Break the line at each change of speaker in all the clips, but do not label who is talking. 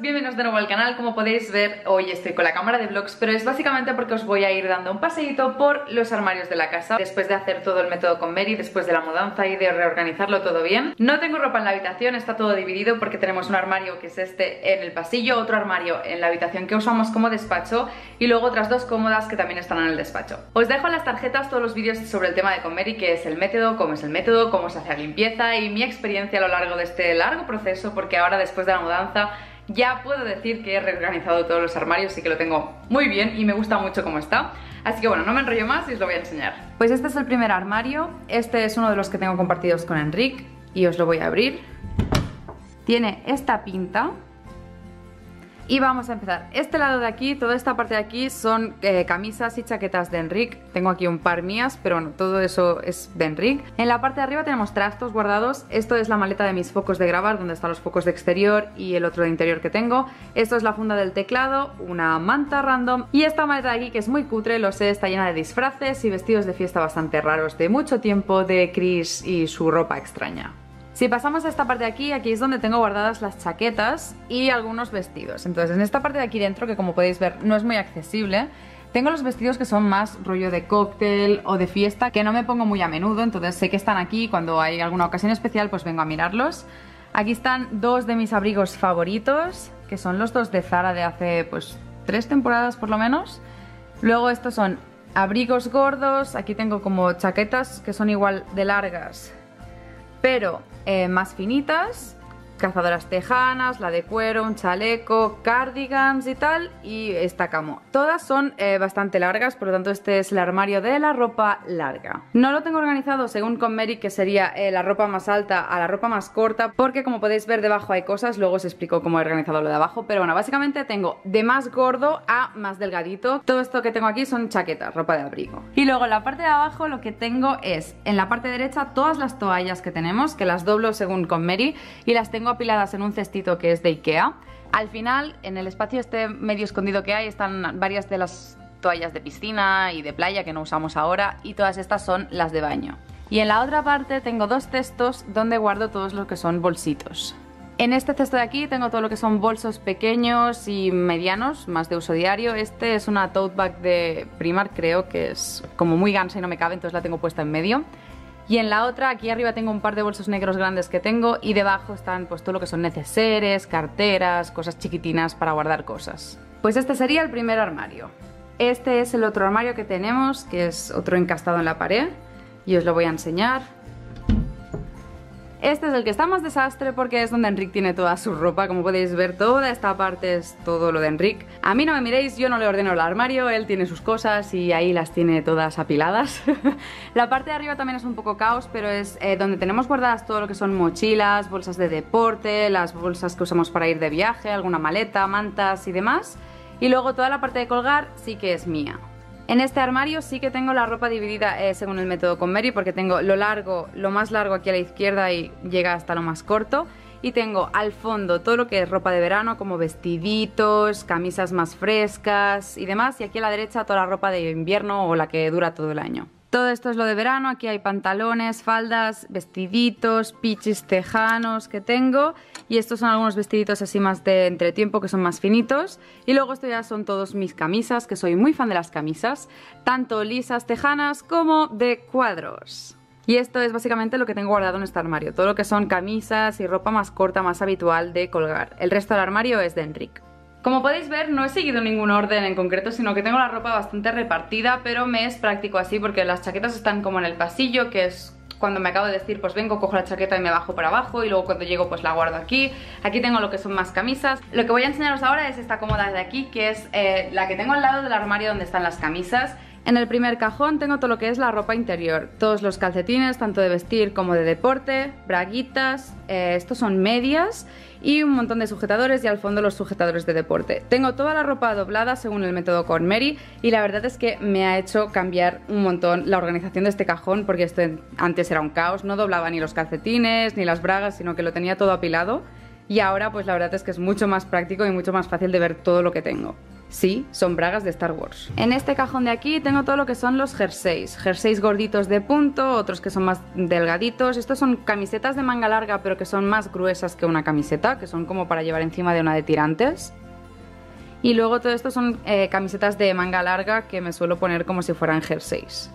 bienvenidos de nuevo al canal. Como podéis ver, hoy estoy con la cámara de vlogs, pero es básicamente porque os voy a ir dando un paseíto por los armarios de la casa después de hacer todo el método con Mary, después de la mudanza y de reorganizarlo todo bien. No tengo ropa en la habitación, está todo dividido porque tenemos un armario que es este en el pasillo, otro armario en la habitación que usamos como despacho y luego otras dos cómodas que también están en el despacho. Os dejo en las tarjetas todos los vídeos sobre el tema de con Mary, que es el método, cómo es el método, cómo se hace la limpieza y mi experiencia a lo largo de este largo proceso porque ahora después de la mudanza ya puedo decir que he reorganizado todos los armarios y que lo tengo muy bien y me gusta mucho cómo está. Así que bueno, no me enrollo más y os lo voy a enseñar. Pues este es el primer armario, este es uno de los que tengo compartidos con Enric y os lo voy a abrir. Tiene esta pinta, y vamos a empezar. Este lado de aquí, toda esta parte de aquí son eh, camisas y chaquetas de Enric. Tengo aquí un par mías, pero bueno, todo eso es de Enric. En la parte de arriba tenemos trastos guardados. Esto es la maleta de mis focos de grabar, donde están los focos de exterior y el otro de interior que tengo. Esto es la funda del teclado, una manta random. Y esta maleta de aquí, que es muy cutre, lo sé, está llena de disfraces y vestidos de fiesta bastante raros de mucho tiempo de Chris y su ropa extraña. Si pasamos a esta parte de aquí, aquí es donde tengo guardadas las chaquetas y algunos vestidos. Entonces en esta parte de aquí dentro, que como podéis ver no es muy accesible, tengo los vestidos que son más rollo de cóctel o de fiesta, que no me pongo muy a menudo, entonces sé que están aquí, cuando hay alguna ocasión especial pues vengo a mirarlos. Aquí están dos de mis abrigos favoritos, que son los dos de Zara de hace pues tres temporadas por lo menos. Luego estos son abrigos gordos, aquí tengo como chaquetas que son igual de largas, pero eh, más finitas cazadoras tejanas, la de cuero, un chaleco, cardigans y tal, y esta camo. Todas son eh, bastante largas, por lo tanto este es el armario de la ropa larga. No lo tengo organizado según con Mary, que sería eh, la ropa más alta a la ropa más corta, porque como podéis ver debajo hay cosas, luego os explico cómo he organizado lo de abajo, pero bueno, básicamente tengo de más gordo a más delgadito. Todo esto que tengo aquí son chaquetas, ropa de abrigo. Y luego en la parte de abajo lo que tengo es, en la parte derecha, todas las toallas que tenemos, que las doblo según con Mary, y las tengo apiladas en un cestito que es de Ikea. Al final, en el espacio este medio escondido que hay, están varias de las toallas de piscina y de playa que no usamos ahora y todas estas son las de baño. Y en la otra parte tengo dos cestos donde guardo todos los que son bolsitos. En este cesto de aquí tengo todo lo que son bolsos pequeños y medianos, más de uso diario. Este es una tote bag de Primark, creo que es como muy gansa y no me cabe, entonces la tengo puesta en medio. Y en la otra, aquí arriba tengo un par de bolsos negros grandes que tengo y debajo están pues todo lo que son neceseres, carteras, cosas chiquitinas para guardar cosas. Pues este sería el primer armario. Este es el otro armario que tenemos, que es otro encastado en la pared y os lo voy a enseñar. Este es el que está más desastre porque es donde Enric tiene toda su ropa, como podéis ver toda esta parte es todo lo de Enric. A mí no me miréis, yo no le ordeno el armario, él tiene sus cosas y ahí las tiene todas apiladas. la parte de arriba también es un poco caos, pero es eh, donde tenemos guardadas todo lo que son mochilas, bolsas de deporte, las bolsas que usamos para ir de viaje, alguna maleta, mantas y demás. Y luego toda la parte de colgar sí que es mía. En este armario sí que tengo la ropa dividida eh, según el método con Mary porque tengo lo largo, lo más largo aquí a la izquierda y llega hasta lo más corto y tengo al fondo todo lo que es ropa de verano como vestiditos, camisas más frescas y demás y aquí a la derecha toda la ropa de invierno o la que dura todo el año. Todo esto es lo de verano, aquí hay pantalones, faldas, vestiditos, pichis tejanos que tengo y estos son algunos vestiditos así más de entretiempo que son más finitos y luego esto ya son todos mis camisas, que soy muy fan de las camisas, tanto lisas tejanas como de cuadros. Y esto es básicamente lo que tengo guardado en este armario, todo lo que son camisas y ropa más corta, más habitual de colgar. El resto del armario es de Enric. Como podéis ver no he seguido ningún orden en concreto sino que tengo la ropa bastante repartida pero me es práctico así porque las chaquetas están como en el pasillo que es cuando me acabo de decir pues vengo, cojo la chaqueta y me bajo para abajo y luego cuando llego pues la guardo aquí. Aquí tengo lo que son más camisas. Lo que voy a enseñaros ahora es esta cómoda de aquí que es eh, la que tengo al lado del armario donde están las camisas en el primer cajón tengo todo lo que es la ropa interior, todos los calcetines, tanto de vestir como de deporte, braguitas, eh, estos son medias y un montón de sujetadores y al fondo los sujetadores de deporte. Tengo toda la ropa doblada según el método con y la verdad es que me ha hecho cambiar un montón la organización de este cajón porque esto antes era un caos, no doblaba ni los calcetines ni las bragas sino que lo tenía todo apilado y ahora pues la verdad es que es mucho más práctico y mucho más fácil de ver todo lo que tengo. Sí, son bragas de Star Wars. En este cajón de aquí tengo todo lo que son los jerseys. Jerseys gorditos de punto, otros que son más delgaditos. Estos son camisetas de manga larga, pero que son más gruesas que una camiseta, que son como para llevar encima de una de tirantes. Y luego todo esto son eh, camisetas de manga larga que me suelo poner como si fueran jerseys.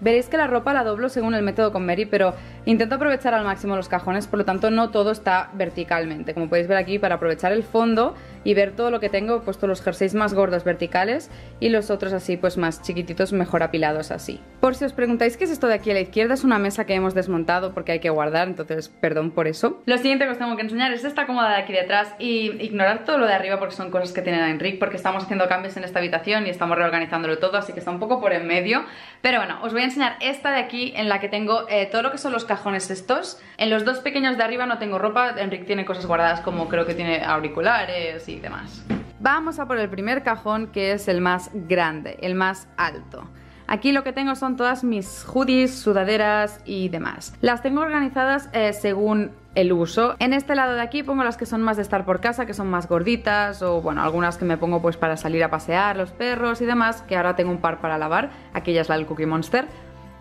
Veréis que la ropa la doblo según el método con Mary, pero intento aprovechar al máximo los cajones, por lo tanto no todo está verticalmente. Como podéis ver aquí, para aprovechar el fondo y ver todo lo que tengo, he puesto los jerseys más gordos verticales y los otros así pues más chiquititos, mejor apilados así. Por si os preguntáis qué es esto de aquí a la izquierda, es una mesa que hemos desmontado porque hay que guardar, entonces perdón por eso. Lo siguiente que os tengo que enseñar es esta cómoda de aquí detrás y ignorar todo lo de arriba porque son cosas que tienen Enric, porque estamos haciendo cambios en esta habitación y estamos reorganizándolo todo, así que está un poco por en medio. Pero bueno, os voy a enseñar esta de aquí en la que tengo eh, todo lo que son los cajones estos. En los dos pequeños de arriba no tengo ropa, Enric tiene cosas guardadas como creo que tiene auriculares y demás. Vamos a por el primer cajón que es el más grande, el más alto. Aquí lo que tengo son todas mis hoodies, sudaderas y demás. Las tengo organizadas eh, según el uso. En este lado de aquí pongo las que son más de estar por casa, que son más gorditas, o bueno, algunas que me pongo pues para salir a pasear, los perros y demás, que ahora tengo un par para lavar, aquella es la del Cookie Monster.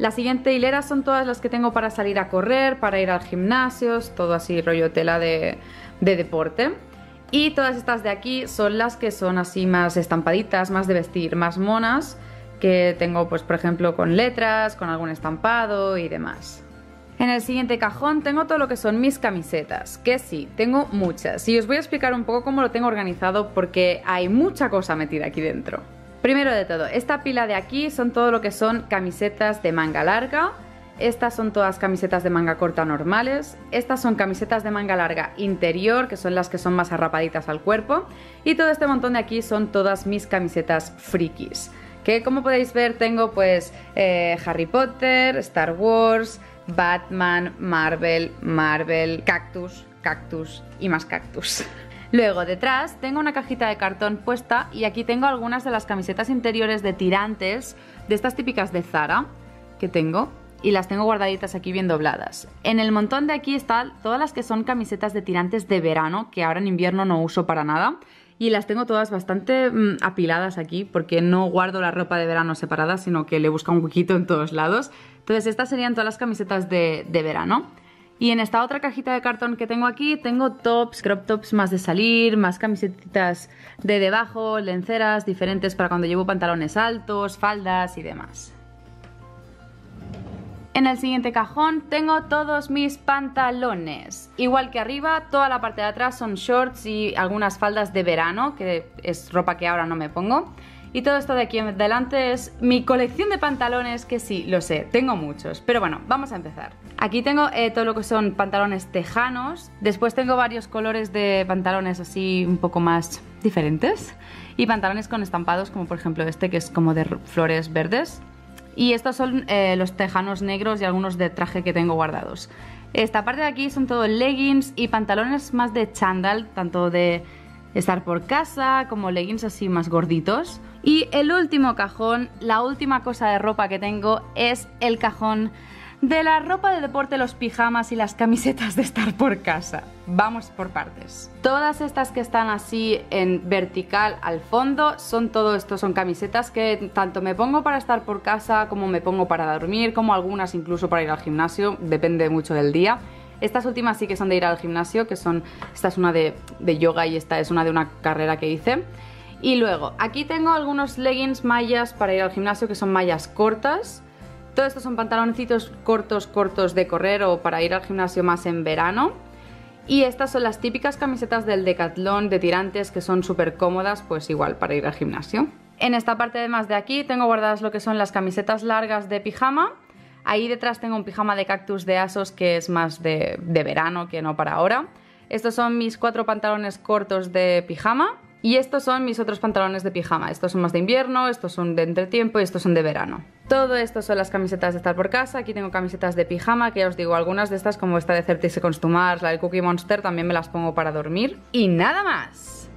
La siguiente hilera son todas las que tengo para salir a correr, para ir al gimnasio, todo así rollo tela de, de deporte. Y todas estas de aquí son las que son así más estampaditas, más de vestir, más monas, que tengo pues por ejemplo con letras, con algún estampado y demás. En el siguiente cajón tengo todo lo que son mis camisetas, que sí, tengo muchas. Y os voy a explicar un poco cómo lo tengo organizado porque hay mucha cosa metida aquí dentro. Primero de todo, esta pila de aquí son todo lo que son camisetas de manga larga. Estas son todas camisetas de manga corta normales. Estas son camisetas de manga larga interior, que son las que son más arrapaditas al cuerpo. Y todo este montón de aquí son todas mis camisetas frikis. Que como podéis ver tengo pues eh, Harry Potter, Star Wars, Batman, Marvel, Marvel, Cactus, Cactus y más Cactus. Luego detrás tengo una cajita de cartón puesta y aquí tengo algunas de las camisetas interiores de tirantes de estas típicas de Zara que tengo y las tengo guardaditas aquí bien dobladas. En el montón de aquí están todas las que son camisetas de tirantes de verano que ahora en invierno no uso para nada y las tengo todas bastante mm, apiladas aquí porque no guardo la ropa de verano separada sino que le busco un huequito en todos lados. Entonces estas serían todas las camisetas de, de verano. Y en esta otra cajita de cartón que tengo aquí tengo tops, crop tops más de salir, más camisetitas de debajo, lenceras diferentes para cuando llevo pantalones altos, faldas y demás. En el siguiente cajón tengo todos mis pantalones. Igual que arriba, toda la parte de atrás son shorts y algunas faldas de verano, que es ropa que ahora no me pongo. Y todo esto de aquí en delante es mi colección de pantalones, que sí, lo sé, tengo muchos. Pero bueno, vamos a empezar. Aquí tengo eh, todo lo que son pantalones tejanos. Después tengo varios colores de pantalones así un poco más diferentes. Y pantalones con estampados, como por ejemplo este que es como de flores verdes. Y estos son eh, los tejanos negros y algunos de traje que tengo guardados. Esta parte de aquí son todo leggings y pantalones más de chandal, tanto de estar por casa como leggings así más gorditos. Y el último cajón, la última cosa de ropa que tengo es el cajón de la ropa de deporte, los pijamas y las camisetas de estar por casa. Vamos por partes. Todas estas que están así en vertical al fondo son todo esto, son camisetas que tanto me pongo para estar por casa como me pongo para dormir, como algunas incluso para ir al gimnasio, depende mucho del día. Estas últimas sí que son de ir al gimnasio, que son, esta es una de, de yoga y esta es una de una carrera que hice. Y luego, aquí tengo algunos leggings mallas para ir al gimnasio que son mallas cortas. Todo esto son pantaloncitos cortos, cortos de correr o para ir al gimnasio más en verano. Y estas son las típicas camisetas del Decathlon de tirantes que son súper cómodas, pues igual para ir al gimnasio. En esta parte además de aquí tengo guardadas lo que son las camisetas largas de pijama. Ahí detrás tengo un pijama de cactus de Asos que es más de, de verano que no para ahora. Estos son mis cuatro pantalones cortos de pijama. Y estos son mis otros pantalones de pijama. Estos son más de invierno, estos son de entretiempo y estos son de verano. Todo esto son las camisetas de estar por casa. Aquí tengo camisetas de pijama, que ya os digo, algunas de estas, como esta de 30 Seconds to Mars, la de Cookie Monster, también me las pongo para dormir. Y nada más.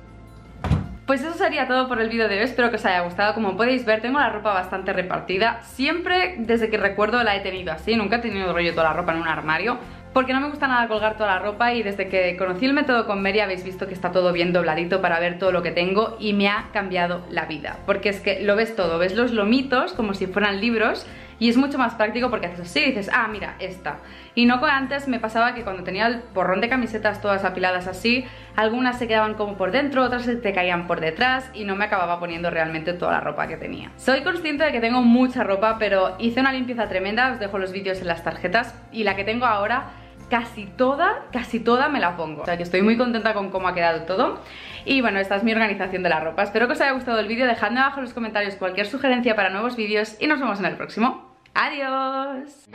Pues eso sería todo por el vídeo de hoy, espero que os haya gustado. Como podéis ver, tengo la ropa bastante repartida. Siempre, desde que recuerdo, la he tenido así. Nunca he tenido rollo toda la ropa en un armario porque no me gusta nada colgar toda la ropa y desde que conocí el método con Mary habéis visto que está todo bien dobladito para ver todo lo que tengo y me ha cambiado la vida, porque es que lo ves todo, ves los lomitos como si fueran libros y es mucho más práctico porque haces así y dices, ah, mira, esta. Y no como antes me pasaba que cuando tenía el porrón de camisetas todas apiladas así, algunas se quedaban como por dentro, otras se te caían por detrás y no me acababa poniendo realmente toda la ropa que tenía. Soy consciente de que tengo mucha ropa, pero hice una limpieza tremenda, os dejo los vídeos en las tarjetas y la que tengo ahora casi toda, casi toda me la pongo. O sea que estoy muy contenta con cómo ha quedado todo. Y bueno, esta es mi organización de la ropa. Espero que os haya gustado el vídeo, dejadme abajo en los comentarios cualquier sugerencia para nuevos vídeos y nos vemos en el próximo. ¡Adiós!